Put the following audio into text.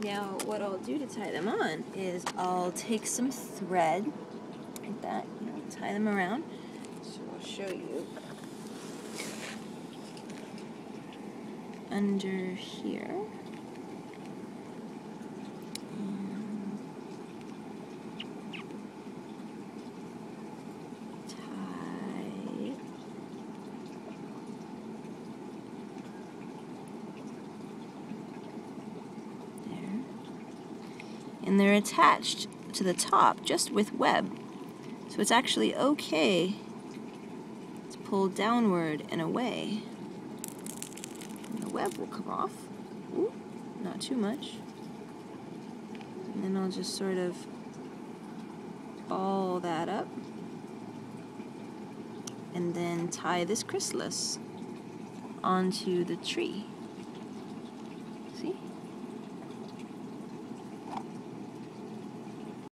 Now, what I'll do to tie them on is I'll take some thread, like that, you know, tie them around. So I'll show you. Under here. And tie there. And they're attached to the top just with web. So it's actually okay to pull downward and away. And the web will come off. Ooh, not too much. And then I'll just sort of ball that up. And then tie this chrysalis onto the tree.